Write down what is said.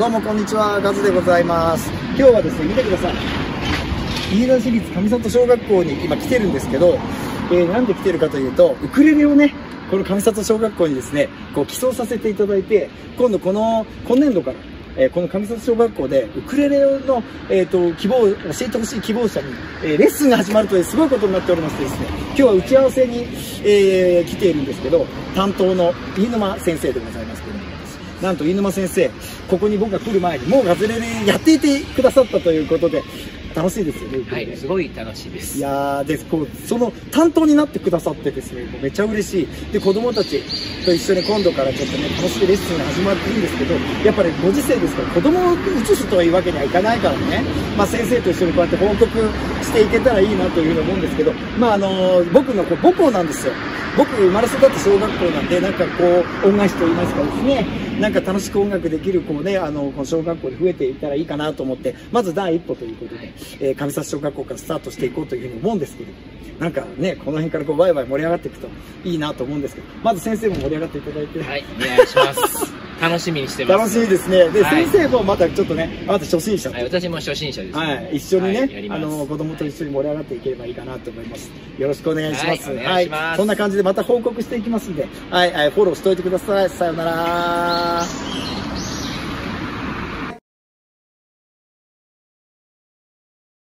どうもこんにちは、ガズでございます。今日はですね、見てください。飯田市立上里小学校に今来てるんですけど、えーなんで来てるかというと、ウクレレをね、この上里小学校にですね、こう寄贈させていただいて、今度この、今年度から、えーこの上里小学校でウクレレの、えー、と希望教えてほしい希望者に、えーレッスンが始まるというすごいことになっておりましてですね今日は打ち合わせに、えー来ているんですけど担当の飯沼先生でございますけどなんと飯沼先生ここに僕が来る前にもうガズレレやっていてくださったということで楽しいですよねはい、すごい楽しいです。いやーでこうその担当になってくださってですねもうめちゃ嬉しい。で子供たちと一緒に今度からちょっとね楽しいレッスンが始まっていいんですけどやっぱりご時世ですから子供を移すというわけにはいかないからね、まあ、先生と一緒にこうやって報告していけたらいいなというふうに思うんですけど、まああの僕のこう母校なんですよ僕生まれ育った小学校なんでなんかこう恩返しと言いますかですねなんか楽しく音楽できる子をねあのこの小学校で増えていったらいいかなと思ってまず第一歩ということで、えー上里小学校からスタートしていこうというふうに思うんですけどなんかねこの辺からこうワイワイ盛り上がっていくといいなと思うんですけどまず先生も盛り上がっていただいて、はい、お願いします。楽しみにしてます。楽しいですねで、はい先生もまたちょっとねまず初心者とはい、私も初心者です。はい、一緒にね、はいあの子供と一緒に盛り上がっていければいいかなと思います。よろしくお願いします。はいそんな感じでまた報告していきますんで、はい、はい、フォローしておいてください。さようなら。